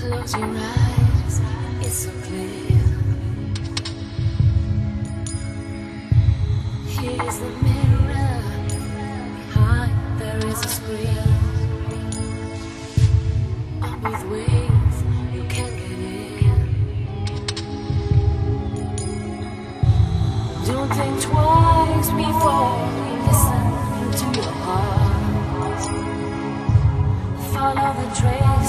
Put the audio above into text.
Close your eyes, it's so clear. Here's the mirror, behind there is a screen. On with wings, you can't get in. Don't think twice before you listen to your heart. Follow the trail.